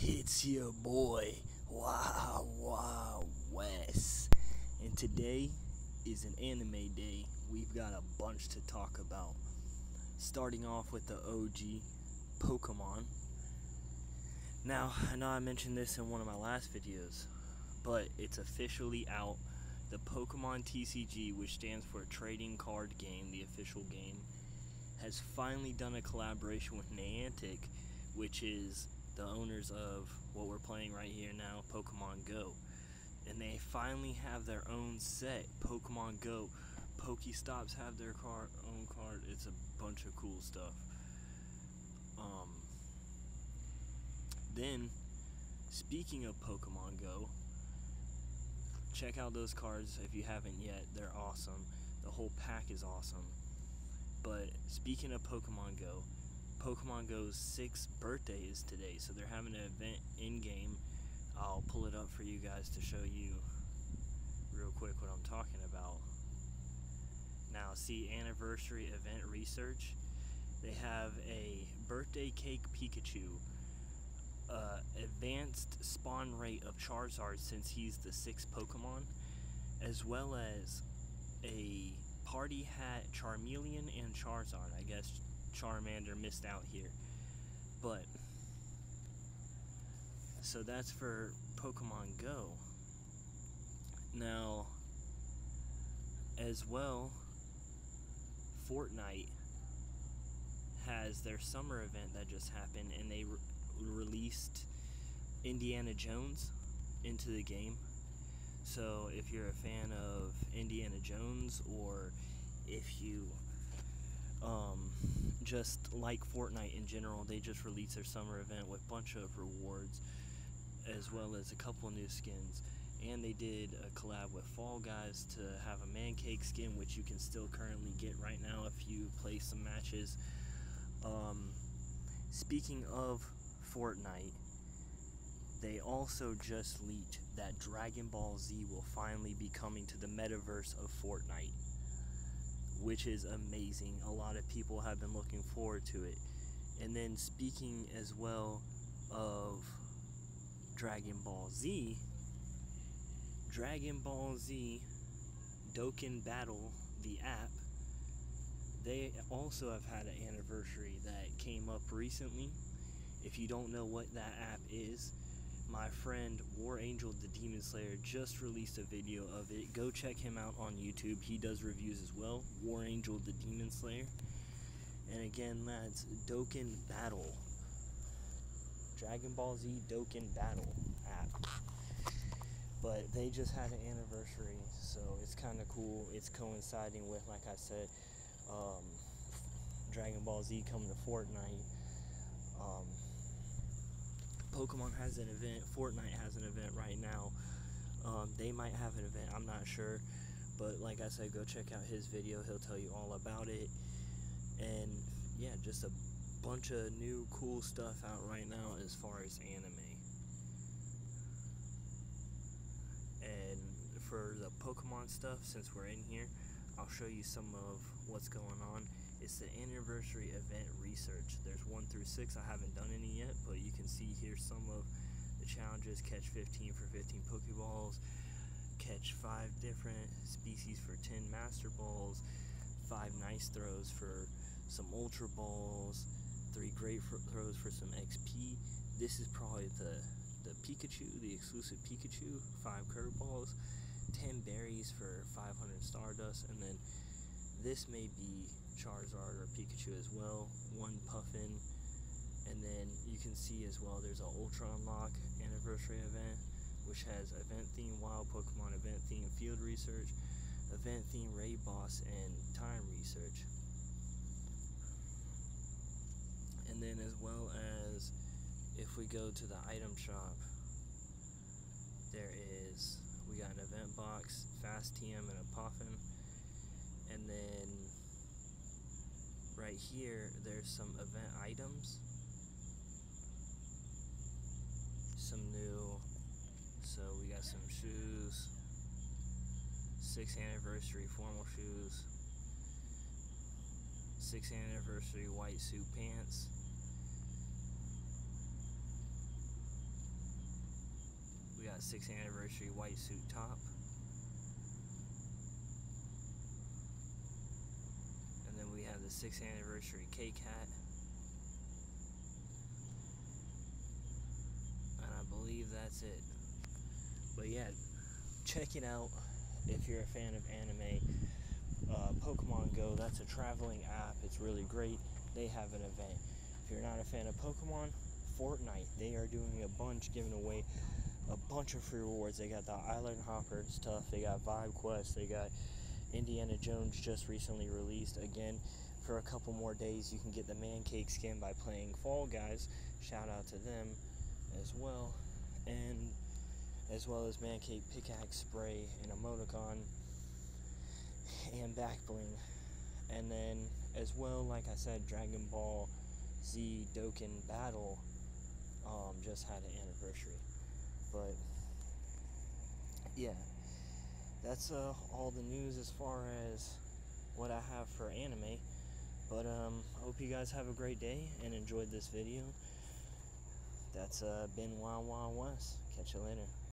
It's your boy, Wow Wow West. And today is an anime day. We've got a bunch to talk about. Starting off with the OG Pokemon. Now, I know I mentioned this in one of my last videos, but it's officially out. The Pokemon TCG, which stands for Trading Card Game, the official game, has finally done a collaboration with Niantic, which is the owners of what we're playing right here now, Pokemon Go. And they finally have their own set, Pokemon Go. Pokestops have their car, own card. It's a bunch of cool stuff. Um, then, speaking of Pokemon Go, check out those cards if you haven't yet. They're awesome. The whole pack is awesome. But speaking of Pokemon Go, Pokemon Go's sixth birthday is today, so they're having an event in game. I'll pull it up for you guys to show you real quick what I'm talking about. Now, see anniversary event research. They have a birthday cake Pikachu, uh, advanced spawn rate of Charizard since he's the sixth Pokemon, as well as a party hat Charmeleon and Charizard. I guess Charmander missed out here. But, so that's for Pokemon Go. Now, as well, Fortnite has their summer event that just happened, and they re- released Indiana Jones into the game. So if you're a fan of Indiana Jones, or if you um, just like Fortnite in general, they just released their summer event with a bunch of rewards, as well as a couple new skins. And they did a collab with Fall Guys to have a man cake skin, which you can still currently get right now if you play some matches. Um, speaking of Fortnite, they also just leaked that Dragon Ball Z will finally be coming to the metaverse of Fortnite, which is amazing. A lot of people have been looking forward to it. And then, speaking as well of Dragon Ball Z, Dragon Ball Z Dokkan Battle, the app, they also have had an anniversary that came up recently. If you don't know what that app is, my friend War Angel the Demon Slayer just released a video of it. Go check him out on YouTube. He does reviews as well. War Angel the Demon Slayer. And again, that's Dokkan Battle. Dragon Ball Z Dokkan Battle app. But they just had an anniversary, so it's kind of cool. It's coinciding with, like I said, um, Dragon Ball Z coming to Fortnite. Um, Pokemon has an event. Fortnite has an event right now. Um, they might have an event. I'm not sure, but like I said, go check out his video. He'll tell you all about it. And yeah, just a bunch of new cool stuff out right now as far as anime. And for the Pokemon stuff, since we're in here, I'll show you some of what's going on. It's the anniversary event research. There's one through six. I haven't done any yet, but you can see here some of the challenges. Catch 15 for 15 Pokeballs. Catch five different species for 10 Master Balls. Five nice throws for some Ultra Balls. Three great throws for some XP. This is probably the the Pikachu, the exclusive Pikachu. Five curveballs. 10 berries for 500 Stardust, and then this may be Charizard or Pikachu as well. One Poffin, and then you can see as well there's an Ultra Unlock anniversary event, which has event theme Wild Pokemon, event theme Field Research, event theme Raid Boss, and Time Research. And then as well as if we go to the item shop, there is we got an event box, fast TM, and a Poffin. And then right here, there's some event items. Some new. So we got some shoes. Sixth anniversary formal shoes. Sixth anniversary white suit pants. We got sixth anniversary white suit top. And then we have the sixth anniversary K Cat. And I believe that's it. But yeah, check it out if you're a fan of anime. Uh, Pokemon Go, that's a traveling app. It's really great. They have an event. If you're not a fan of Pokemon, Fortnite, they are doing a bunch, giving away a bunch of free rewards. They got the Island Hopper stuff, they got Vibe Quest, they got Indiana Jones just recently released. Again, for a couple more days, you can get the Man Cake skin by playing Fall Guys. Shout out to them as well. And as well as Man Cake pickaxe spray and emoticon and back bling. And then, as well, like I said, Dragon Ball Z Dokkan Battle um, just had an anniversary. But yeah, that's uh, all the news as far as what I have for anime. But um, I hope you guys have a great day and enjoyed this video. That's uh, been Wild Wild Wes. Catch you later.